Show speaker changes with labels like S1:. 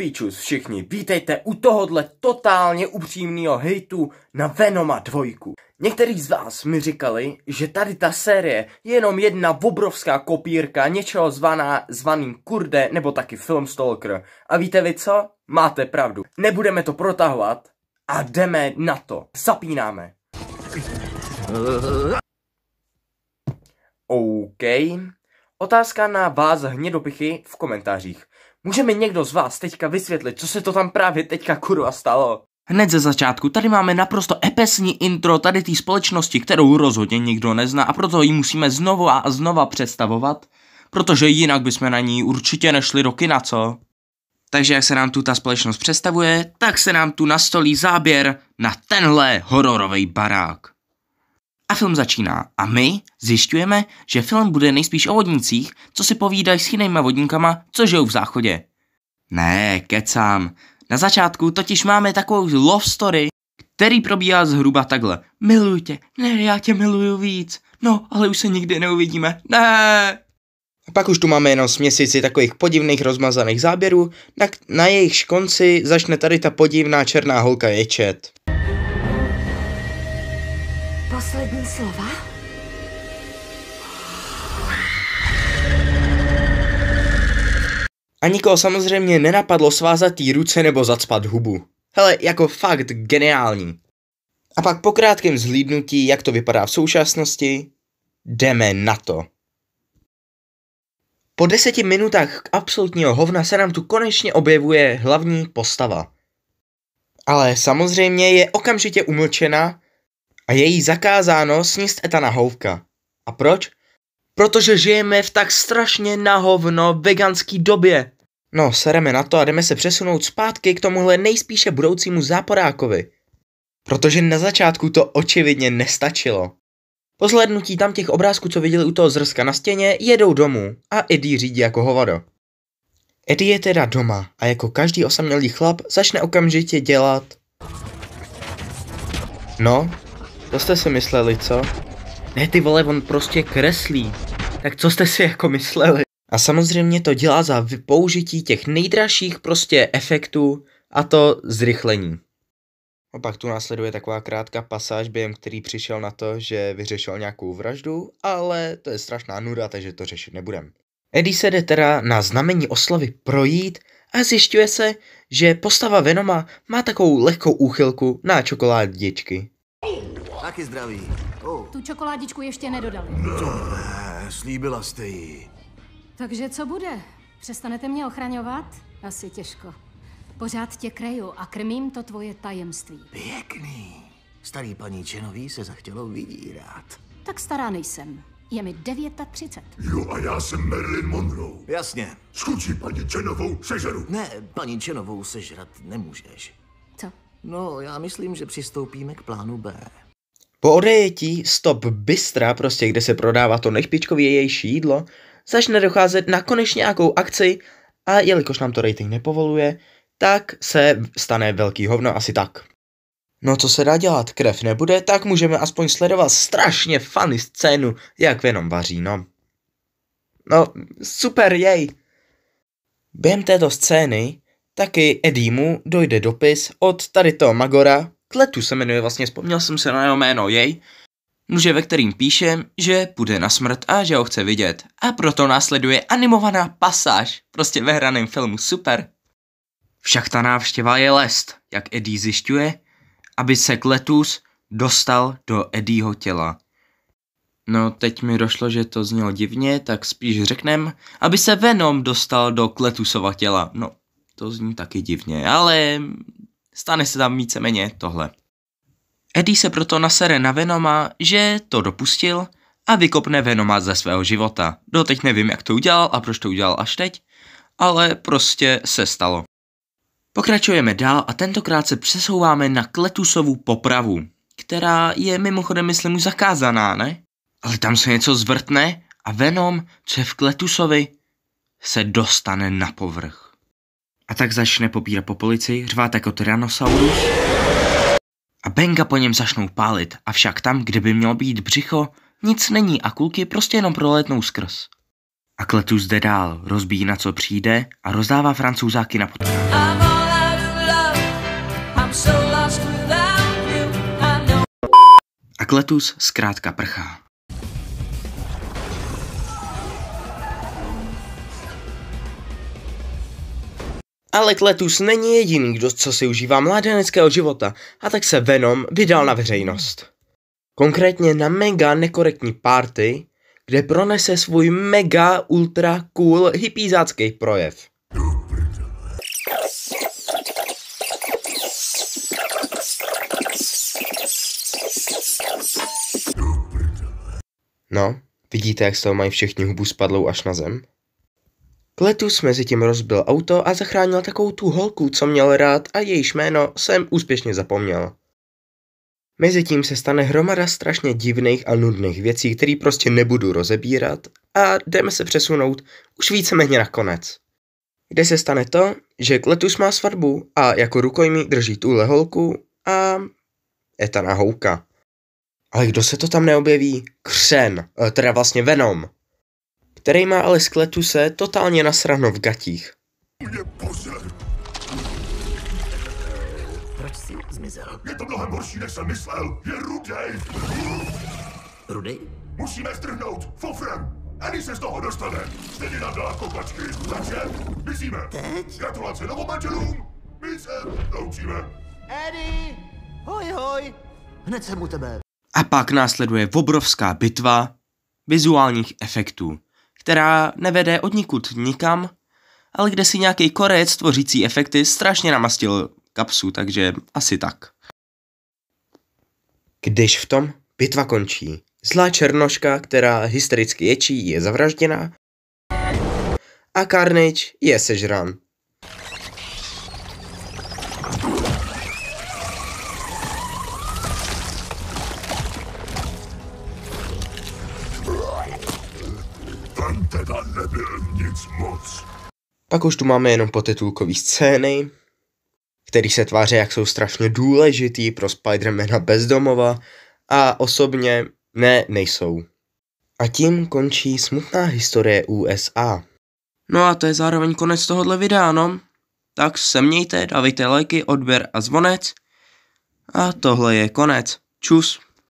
S1: píčus všichni, vítejte u tohohle totálně upřímného hejtu na Venoma dvojku. Některý z vás mi říkali, že tady ta série je jenom jedna obrovská kopírka něčeho zvaná, zvaný Kurde nebo taky Film Stalker. A víte vy co? Máte pravdu. Nebudeme to protahovat a jdeme na to. Zapínáme. OK. Otázka na vás hnědopichy v komentářích. Může mi někdo z vás teďka vysvětlit, co se to tam právě teďka kurva stalo?
S2: Hned ze začátku tady máme naprosto epesní intro tady té společnosti, kterou rozhodně nikdo nezná a proto ji musíme znovu a znova představovat, protože jinak bychom na ní určitě nešli do kina, co? Takže jak se nám tu ta společnost představuje, tak se nám tu nastolí záběr na tenhle hororový barák. A film začíná a my zjišťujeme, že film bude nejspíš o vodnících, co si povídají s jinýma vodníkama, co žijou v záchodě. Ne, kecám. Na začátku totiž máme takovou love story, který probíhá zhruba takhle. Miluju tě, ne, já tě miluju víc. No, ale už se nikdy neuvidíme. Ne.
S1: A pak už tu máme jenom směsici takových podivných rozmazaných záběrů, na, na jejich konci začne tady ta podivná černá holka ječet.
S3: Poslední slova?
S1: A nikoho samozřejmě nenapadlo svázat tý ruce nebo zacpat hubu. Hele, jako fakt geniální. A pak po krátkém zhlídnutí, jak to vypadá v současnosti, jdeme na to. Po deseti minutách absolutního hovna se nám tu konečně objevuje hlavní postava. Ale samozřejmě je okamžitě umlčena a je jí zakázáno sníst etana houvka. A proč? Protože žijeme v tak strašně nahovno veganský době. No, sereme na to a jdeme se přesunout zpátky k tomuhle nejspíše budoucímu záporákovi. Protože na začátku to očividně nestačilo. Po zhlednutí tam těch obrázků, co viděli u toho zrska na stěně, jedou domů a Eddie řídí jako hovado. Eddie je teda doma a jako každý osamělý chlap začne okamžitě dělat... No, to jste si mysleli, co? Ne ty vole, on prostě kreslí. Tak co jste si jako mysleli? A samozřejmě to dělá za použití těch nejdražších prostě efektů a to zrychlení. A pak tu následuje taková krátká pasáž, během který přišel na to, že vyřešil nějakou vraždu, ale to je strašná nuda, takže to řešit nebudem. Eddie se jde teda na znamení oslavy projít a zjišťuje se, že postava Venoma má takovou lehkou úchylku na čokoládičky.
S4: Taky zdraví. Oh.
S3: Tu čokoládičku ještě nedodali.
S4: To ne, slíbila jste jí.
S3: Takže co bude? Přestanete mě ochraňovat? Asi těžko. Pořád tě kreju a krmím to tvoje tajemství.
S4: Pěkný. Starý paní Čenový se zachtělo vydírat.
S3: Tak stará nejsem. Je mi 39.
S5: Jo, a já jsem Marilyn Monroe.
S4: Jasně.
S5: Skučí paní Čenovou sežeru.
S4: Ne, paní Čenovou sežrat nemůžeš.
S3: Co?
S4: No, já myslím, že přistoupíme k plánu B.
S1: Po odejetí stop bystra, prostě kde se prodává to nejšpičkovější jídlo, začne docházet na konečně nějakou akci a jelikož nám to rating nepovoluje, tak se stane velký hovno asi tak. No co se dá dělat, krev nebude, tak můžeme aspoň sledovat strašně funny scénu, jak Venom vaří, no. No, super, jej. Během této scény taky Edimu dojde dopis od tady toho Magora, Kletu se jmenuje vlastně, vzpomněl jsem se na jeho jméno, jej, muže ve kterým píše, že půjde na smrt a že ho chce vidět. A proto následuje animovaná pasáž, prostě ve hraném filmu, super. Však ta návštěva je lest, jak Eddie zjišťuje, aby se Kletus dostal do Eddieho těla. No, teď mi došlo, že to znělo divně, tak spíš řeknem, aby se Venom dostal do Kletusova těla. No, to zní taky divně, ale stane se tam víceméně tohle. Eddie se proto nasere na Venoma, že to dopustil a vykopne Venoma ze svého života. Doteď nevím, jak to udělal a proč to udělal až teď, ale prostě se stalo. Pokračujeme dál a tentokrát se přesouváme na Kletusovu popravu, která je mimochodem myslím už zakázaná, ne? Ale tam se něco zvrtne a Venom, co je v Kletusovi, se dostane na povrch. A tak začne popírat po policii, řvát jako Tyrannosaurus a Benga po něm začnou pálit, avšak tam, kde by mělo být břicho, nic není a kulky prostě jenom prolétnou skrz.
S2: A Kletus jde dál, rozbíjí na co přijde a rozdává francouzáky na.
S6: I'm so
S2: Kletus zkrátka prchá.
S1: Ale Kletus není jediný, kdo co si užívá mládeneckého života a tak se Venom vydal na veřejnost. Konkrétně na mega nekorektní party, kde pronese svůj mega ultra cool hippízácký projev. No, vidíte, jak z toho mají všichni hubu spadlou až na zem? Kletus mezi tím rozbil auto a zachránil takovou tu holku, co měl rád a jejíž jméno jsem úspěšně zapomněl. Mezitím se stane hromada strašně divných a nudných věcí, které prostě nebudu rozebírat a jdeme se přesunout už víceméně na konec. Kde se stane to, že Kletus má svatbu a jako rukojmí drží tuhle holku a je ta nahouka. Ale kdo se to tam neobjeví? Křen, eh, teda vlastně Venom. Který má ale z Kletuse totálně nasrano v gatích.
S4: Proč jsi zmizel?
S5: je to mnohem horší, než jsem myslel. Je rudej.
S4: Rudy?
S5: Musíme strhnout fofrem. Ani se z toho dostane. Stejně nám dala kopačky. Takže myslíme.
S4: Teď?
S5: Gratulace novomanželům. My se loučíme.
S4: Eddie! Hoj, hoj! Hned jsem u tebe.
S2: A pak následuje obrovská bitva vizuálních efektů, která nevede od nikud nikam, ale kde si nějaký korec tvořící efekty strašně namastil kapsu, takže asi tak.
S1: Když v tom bitva končí, zlá černoška, která hystericky ječí, je zavražděná a Carnage je sežrán.
S5: Ten teda nebyl nic moc.
S1: Pak už tu máme jenom potitulkové scény, který se tváří, jak jsou strašně důležitý pro Spidermana bezdomova a osobně ne, nejsou. A tím končí smutná historie USA.
S2: No a to je zároveň konec tohohle videa, no. Tak se mějte, dávejte lajky, odběr a zvonec. A tohle je konec. Čus.